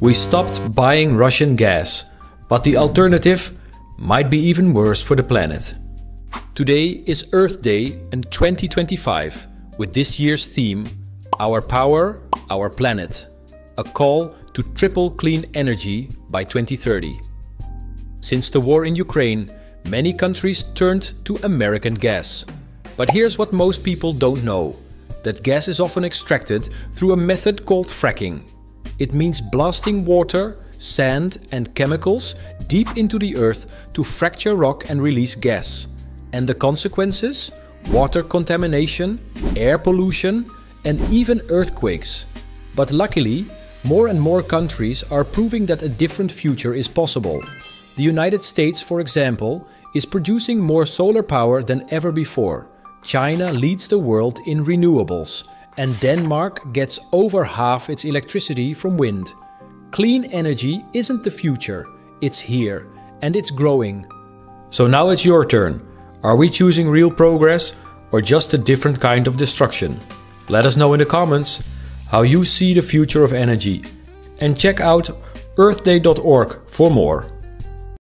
We stopped buying Russian gas, but the alternative might be even worse for the planet. Today is Earth Day in 2025 with this year's theme Our Power, Our Planet, a call to triple clean energy by 2030. Since the war in Ukraine, many countries turned to American gas. But here's what most people don't know that gas is often extracted through a method called fracking. It means blasting water, sand, and chemicals deep into the earth to fracture rock and release gas. And the consequences? Water contamination, air pollution, and even earthquakes. But luckily, more and more countries are proving that a different future is possible. The United States, for example, is producing more solar power than ever before. China leads the world in renewables, and Denmark gets over half its electricity from wind. Clean energy isn't the future, it's here, and it's growing. So now it's your turn. Are we choosing real progress or just a different kind of destruction? Let us know in the comments how you see the future of energy. And check out earthday.org for more.